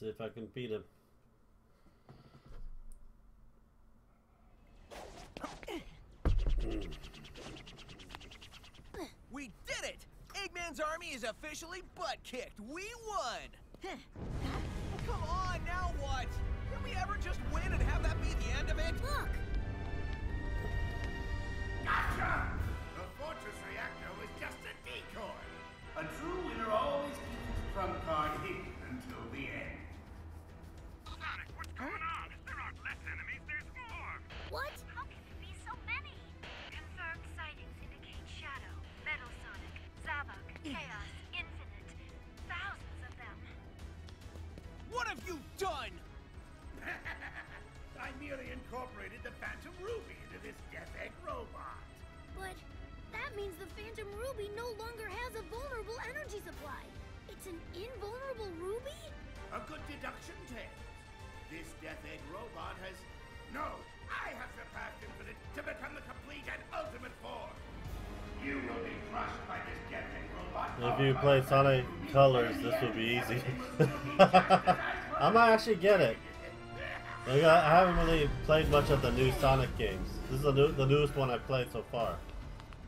see if I can beat him. We did it! Eggman's army is officially butt kicked. We won! Come on, now what? Can we ever just win and have that be the end of it? Look! Gotcha! Done? I merely incorporated the Phantom Ruby into this Death Egg robot. But that means the Phantom Ruby no longer has a vulnerable energy supply. It's an invulnerable ruby? A good deduction, Tails. This Death Egg robot has... No, I have surpassed Infinite to become the complete and ultimate form. You will be crushed by this Death Egg robot. If you play Sonic Colors, this would be easy. I might actually get it. Like, I I haven't really played much of the new Sonic games. This is the, new, the newest one I've played so far.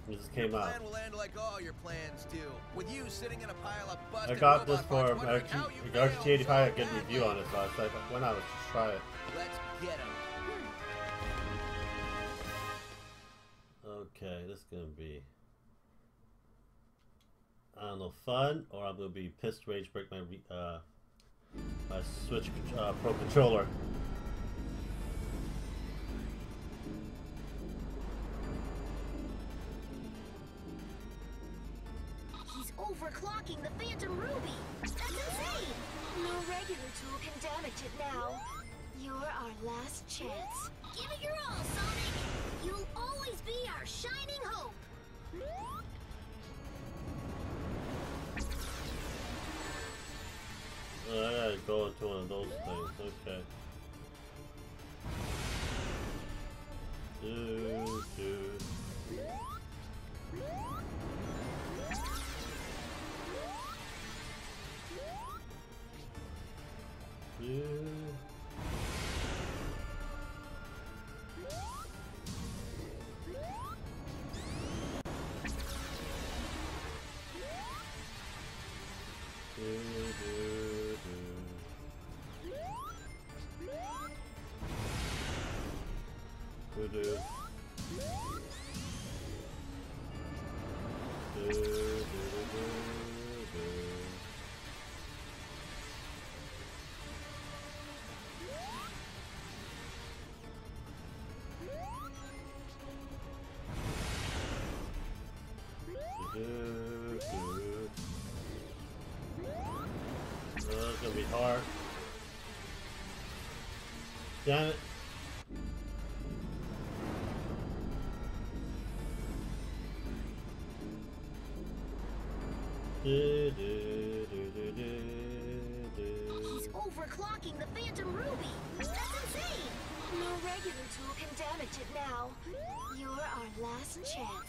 It just came out. Plan will end like all your plans do. With you sitting in a pile of I got this for parts wondering how you RT85 failed had a good review on it, so I was like, why not? Let's just try it. Let's get him. Okay, this is gonna be. I don't know, fun, or I'm gonna be pissed, rage, break my uh, my Switch uh, Pro controller. He's overclocking the Phantom Ruby! That's insane! No regular tool can damage it now. You're our last chance. Give it your all, Sonic! You'll always be our shining hope! I gotta go into one of those things. Okay. Do, do. Do. Damn it. He's overclocking the Phantom Ruby! That's insane! No regular tool can damage it now. You're our last chance.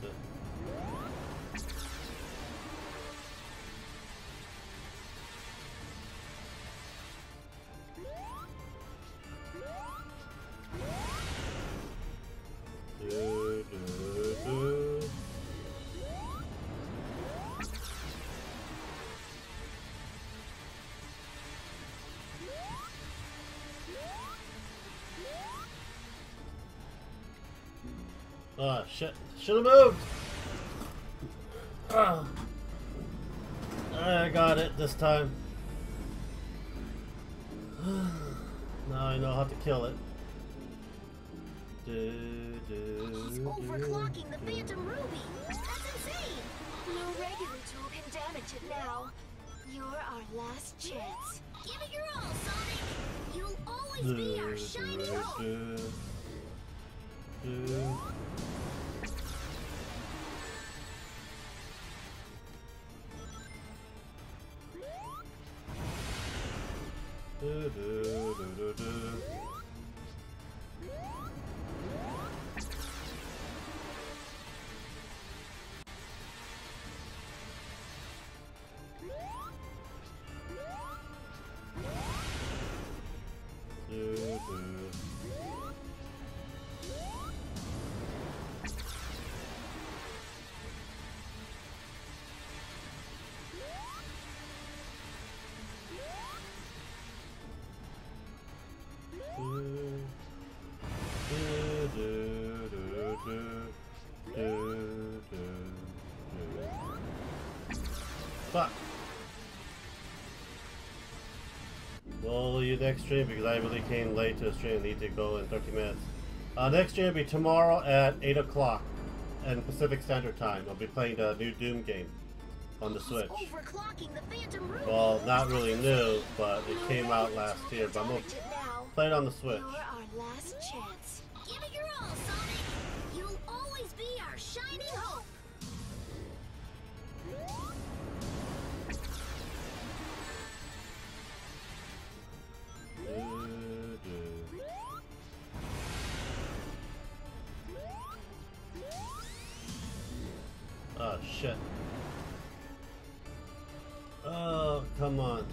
Shit, missed Ah, shit. Should have moved! Ah. I got it this time. now I know how to kill it. Do, do, He's do, overclocking the. Phantom Ruby! That's insane! No regular tool can damage it now. You're our last chance. Give it your all, Sonic. You'll always be our shiny hope. Next stream because I really came late to the stream. And need to go in 30 minutes. Uh, next stream will be tomorrow at 8 o'clock and Pacific Standard Time. I'll be playing the new Doom game on the Switch. Overclocking the Phantom Ruby. Well, not really new, but it came out last year. But I'm gonna play it on the Switch. Shit. Oh, come on.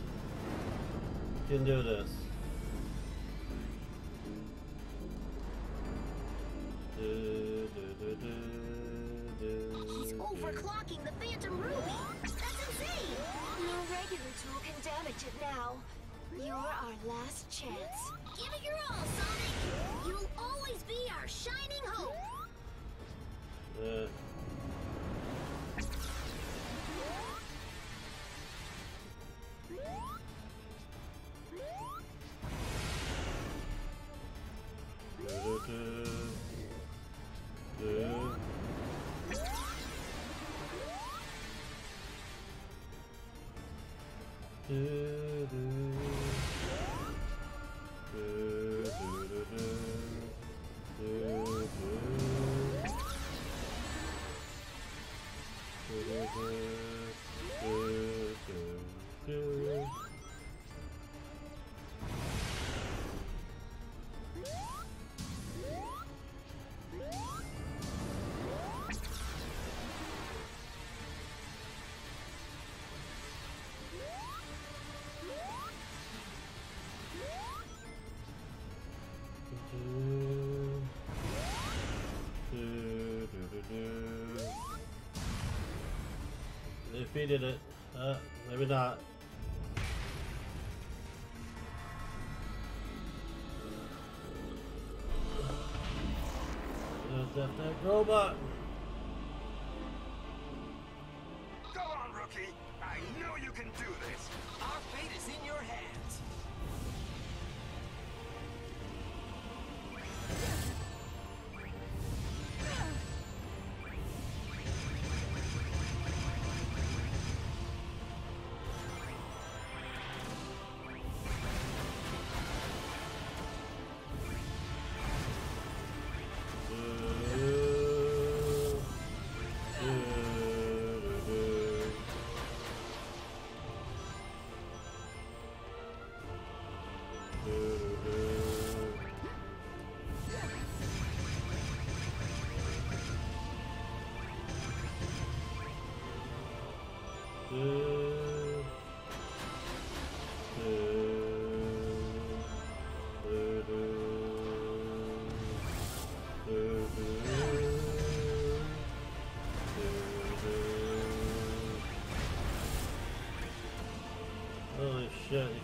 You can do this. Do, do, do, He's overclocking the Phantom Ruby. That's insane. No regular tool can damage it now. You're our last chance. Give it your all, Sonic. You'll always be our shining hope. Uh, Defeated it. Uh, maybe not. Uh, that, that robot.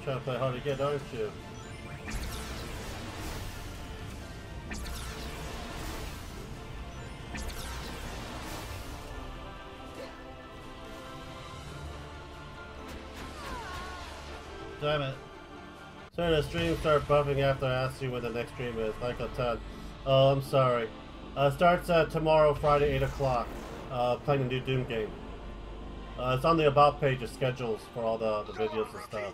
Trying to play hard to get, aren't you? Damn it. Sorry, the stream started buffing after I asked you when the next stream is. Like a 10. Oh, I'm sorry. Uh, starts uh, tomorrow, Friday, 8 o'clock. Uh, playing a new Doom game. Uh, it's on the About page of schedules for all the, the videos and stuff.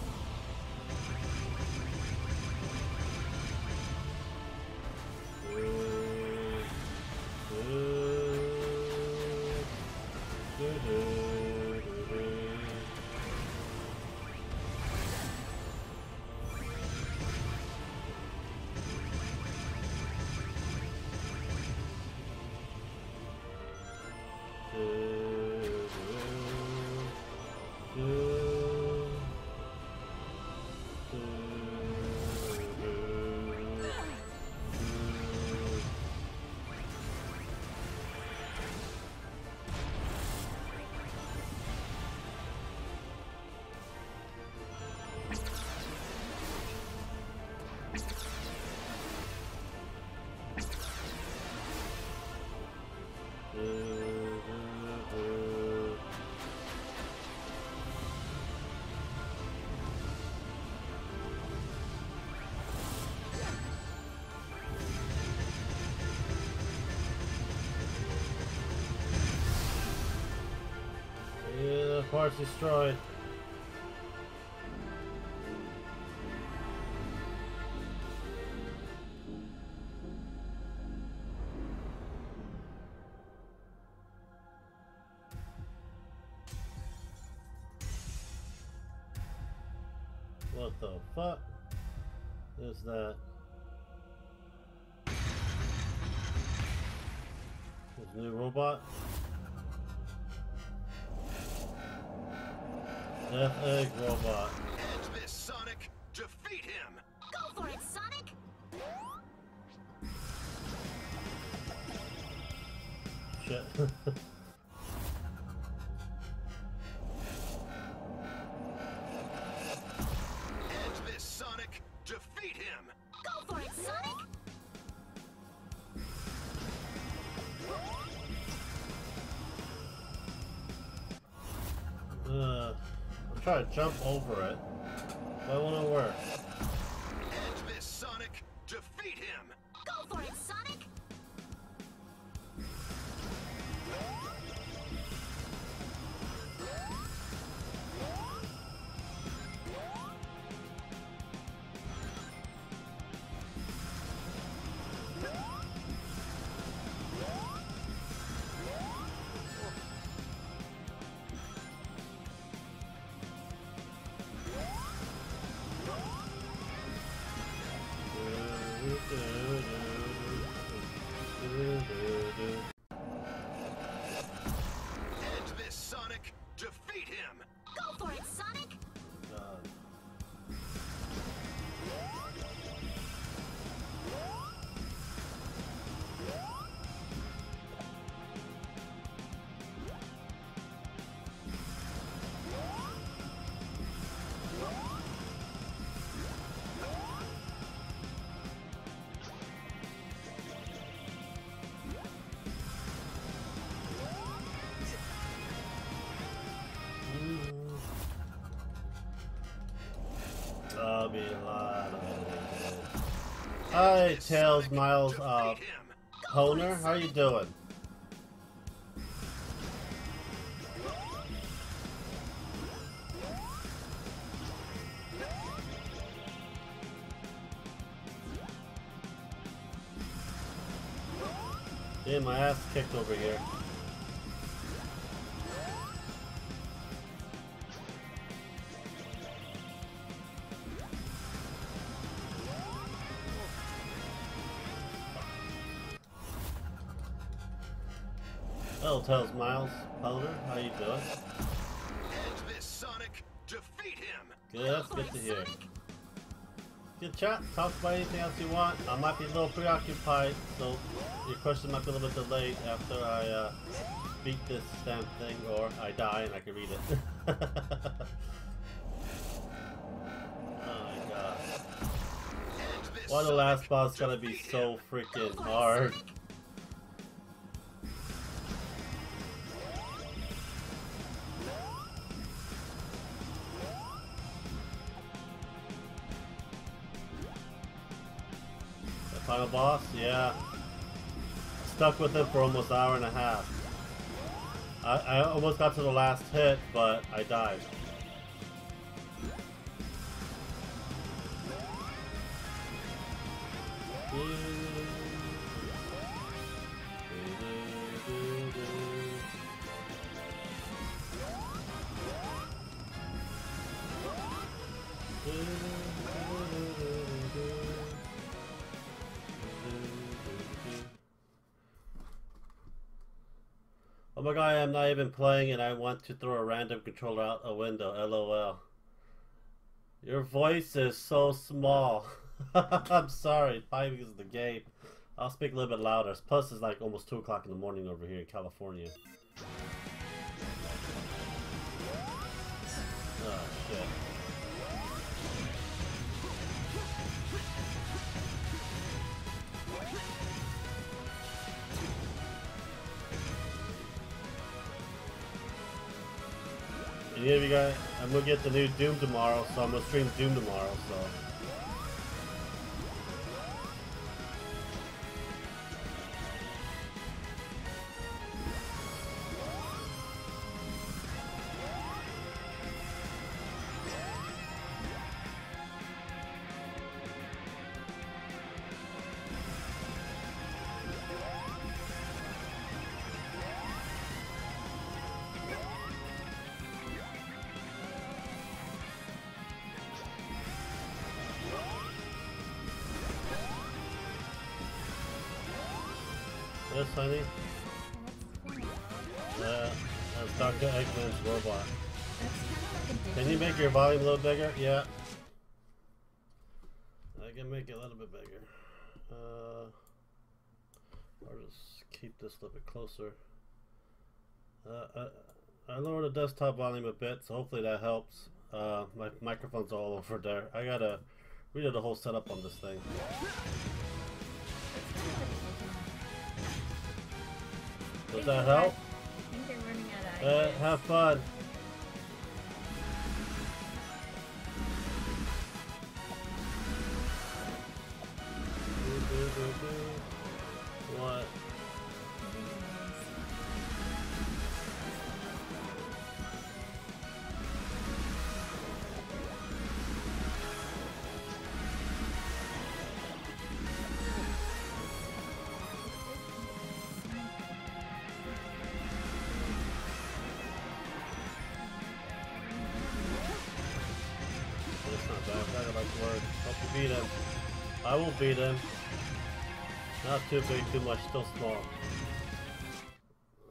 The destroyed. What the fuck is that? This new robot? Death Robot. End this, Sonic! Defeat him! Go for it, Sonic! Shit. jump over it. Why won't it work? End I'll. Hi, Tails, Miles, uh! Honer, how you doing? Getting my ass kicked over here. Hello, Tails, Miles, Honer, how you doing? End this, Sonic! Defeat him! Good, that's good to hear. Good chat. Talk about anything else you want. I might be a little preoccupied, so your question might be a little bit delayed after I uh, beat this damn thing, or I die and I can read it. oh my god. Why the last boss gotta be so freaking Go for it, hard? Boss? Yeah. Stuck with it for almost an hour and a half. I, I almost got to the last hit, but I died. Oh my god, I'm not even playing and I want to throw a random controller out a window. LOL. Your voice is so small. I'm sorry, probably because of the game. I'll speak a little bit louder. Plus, it's like almost 2 o'clock in the morning over here in California. Oh, shit. Of you guys, I'm gonna get the new Doom tomorrow, so I'm gonna stream Doom tomorrow, so. Yes, honey? Uh, that's Dr. Eggman's robot. Can you make your volume a little bigger? Yeah. I can make it a little bit bigger. Uh, I'll just keep this a little bit closer. Uh, I, I lowered the desktop volume a bit, so hopefully that helps. Uh, my microphone's all over there. I gotta redo the whole setup on this thing. Does that help? I think they're running out of Uh, have fun. What? I will beat him. Not too big, too much, still small.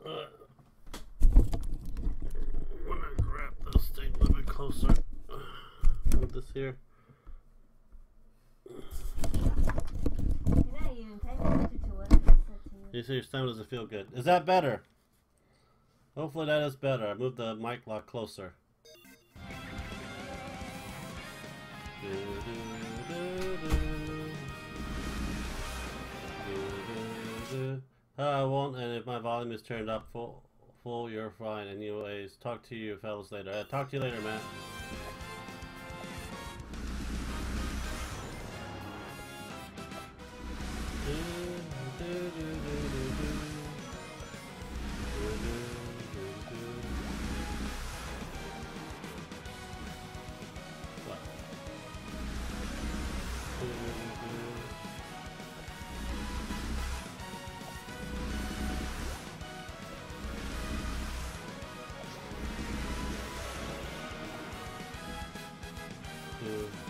Uh, grab this thing a little bit closer. Move this here. You. See your stomach doesn't feel good. Is that better? Hopefully that is better. I moved the mic a lot closer. I won't, and if my volume is turned up full, full, you're fine. Anyways, talk to you fellas later. Uh, talk to you later, man. Whatever.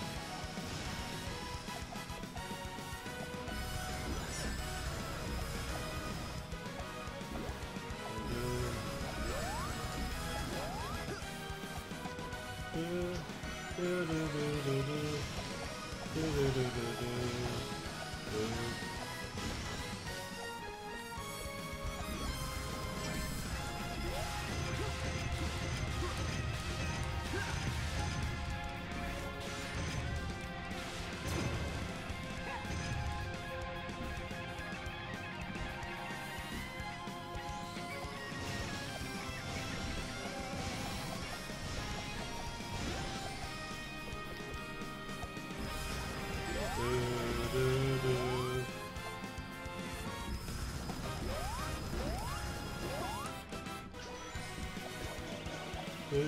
Did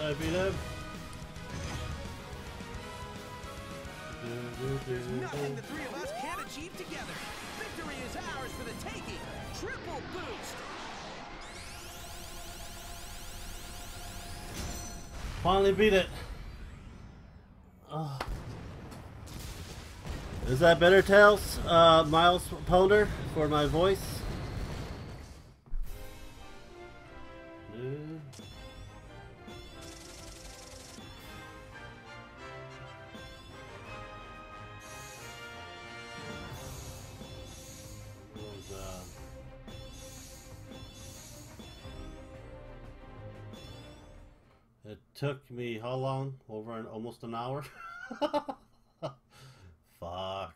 I beat him? There's nothing the three of us can't achieve together. Victory is ours for the taking. Triple boost. Finally beat it. Is that better, Tails? Uh, Miles Ponder for my voice? Took me how long? Over an, almost an hour? Fuck.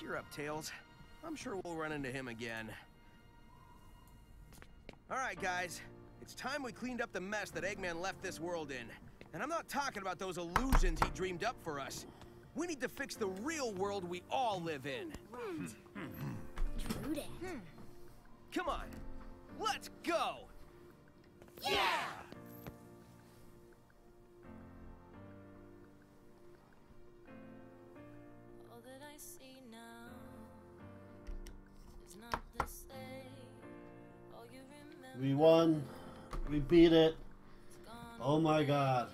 Cheer up, Tails. I'm sure we'll run into him again. All right, guys. It's time we cleaned up the mess that Eggman left this world in. And I'm not talking about those illusions he dreamed up for us. We need to fix the real world we all live in. True that. Hmm. Come on. Let's go! Yeah! We won. We beat it. Oh my god.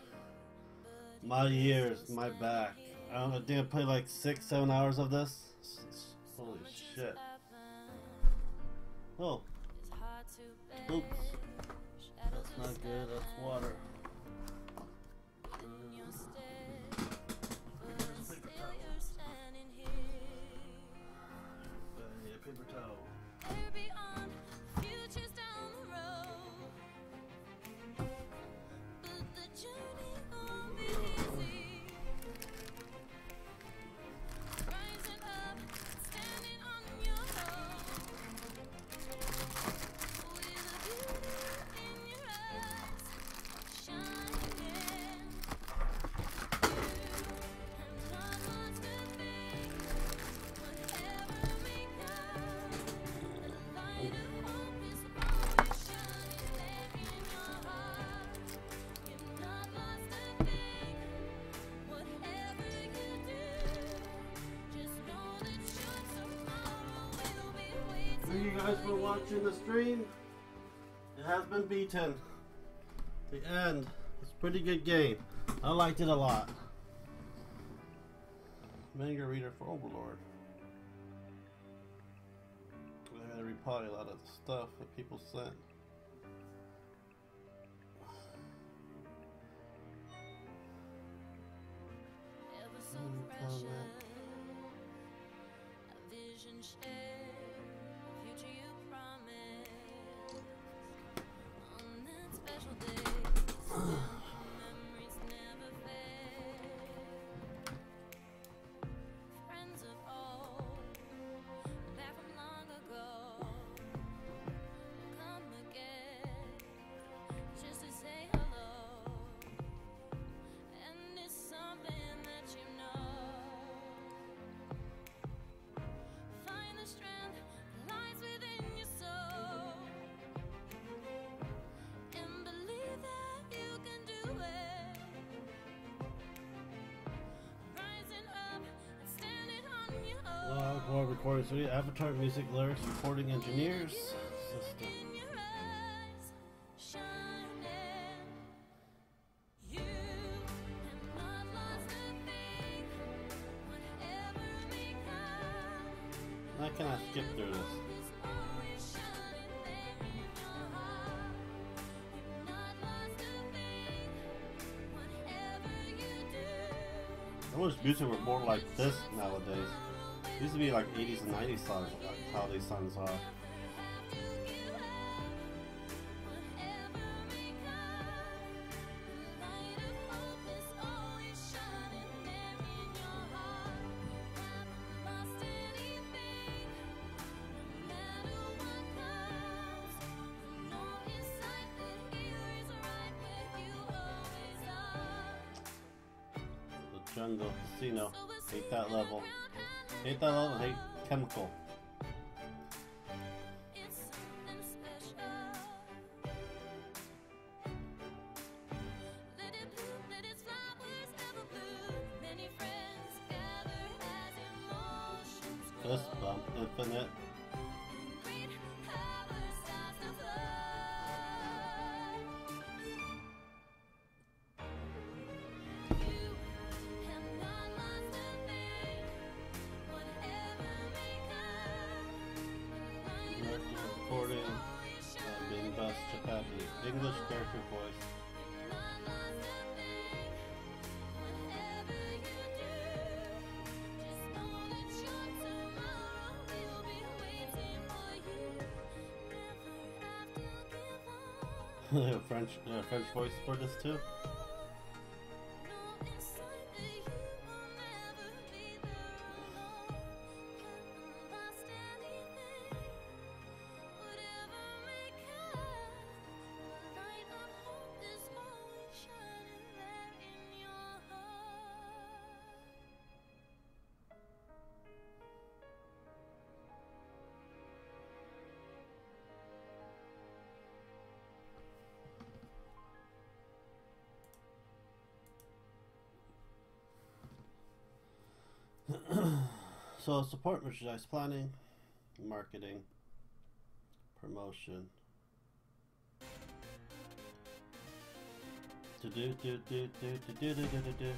My ears, my back. I don't know, did I play like six, seven hours of this? Holy shit. Oh, oops. That's not good. That's water. Guys for watching the stream. It has been beaten. The end. It's a pretty good game. I liked it a lot. Manga reader for Overlord. I had to probably a lot of the stuff that people sent. Well, recording, three Avatar music lyrics recording engineers system. How can I skip through this? I wish music were more like this nowadays. Used to be like 80s and 90s songs, like how these songs are. Chemical. To give up. French uh, French voice for this too. So support merchandise planning, marketing, promotion. Do do do do do do do do do do.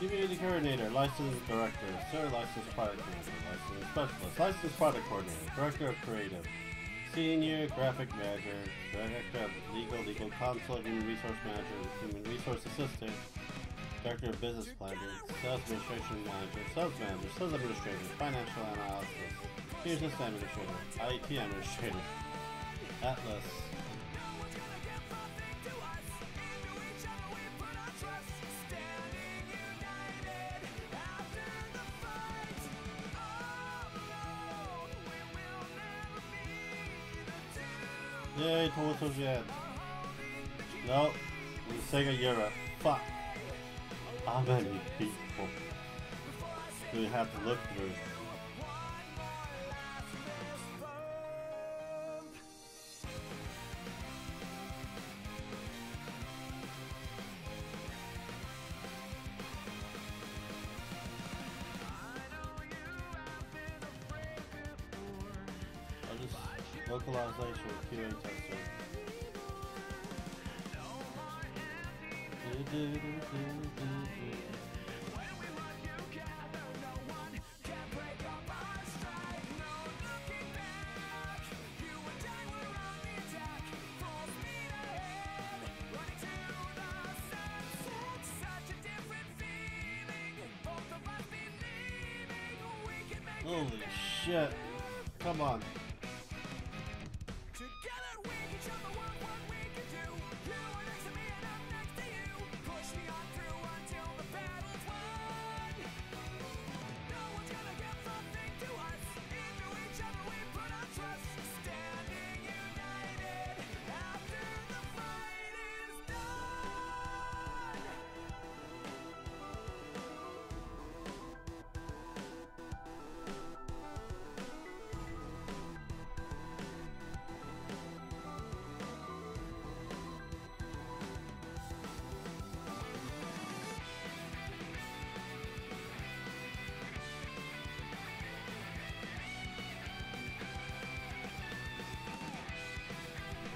Community coordinator, licensed director, sir, licensed product manager, licensed specialist, licensed product coordinator, director of creative, senior graphic manager, director of legal, legal counsel, human resource manager, human resource assistant, director of business planning, sales administration manager, sales manager, sales administrator, financial analysis, senior system administrator, IT administrator, Atlus, Total Jet. No, the Sega Euro. Fuck. How many people do we have to look through? Come on.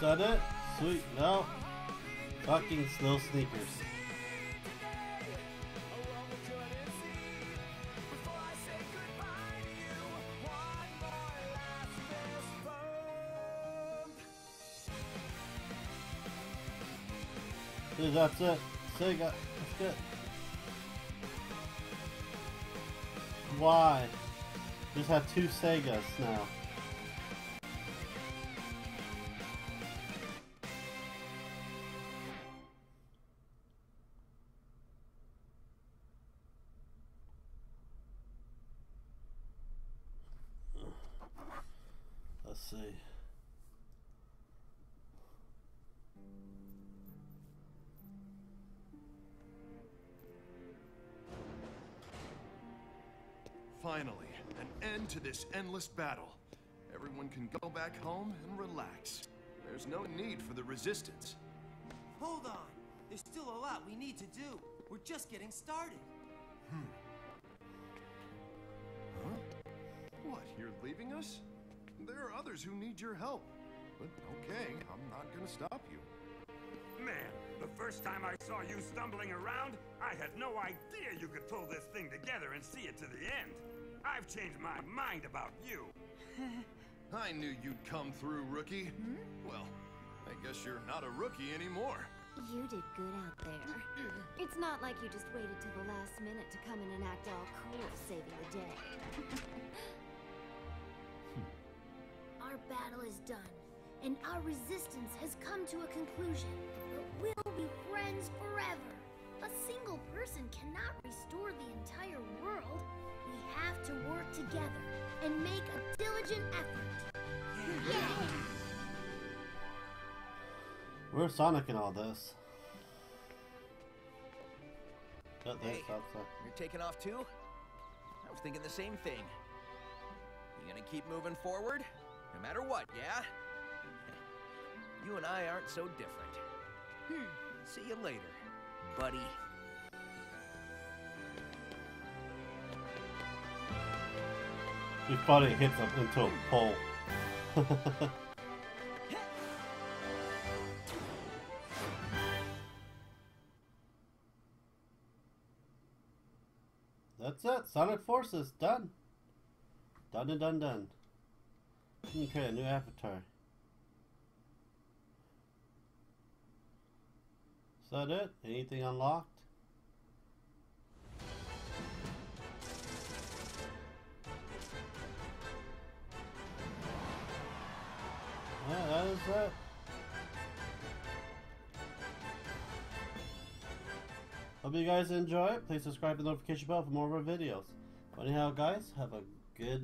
Is that it? Sweet. No. Fucking snow sneakers. Dude, that's it. Sega. That's good. Why? Just have two Segas now. Finally, an end to this endless battle. Everyone can go back home and relax. There's no need for the resistance. Hold on. There's still a lot we need to do. We're just getting started. Hmm. Huh? What, you're leaving us? There are others who need your help. But okay, I'm not gonna stop you. Man, the first time I saw you stumbling around, I had no idea you could pull this thing together and see it to the end. I've changed my mind about you. I knew you'd come through, rookie. Hmm? Well, I guess you're not a rookie anymore. You did good out there. It's not like you just waited till the last minute to come in and act all cool, saving the day. our battle is done, and our resistance has come to a conclusion. But we'll be friends forever. A single person cannot restore the entire world. We have to work together and make a diligent effort. Yeah. Where's Sonic in all this? Hey. You're taking off too? I was thinking the same thing. You gonna keep moving forward? No matter what, yeah? You and I aren't so different. Hmm. See you later, buddy. He probably hits him into a pole. That's it. Sonic Forces done. Done and done done. Okay, a new avatar. Is that it? Anything unlocked? Yeah, that is. Hope you guys enjoy. Please subscribe to the notification bell for more of our videos. But anyhow, guys, have a good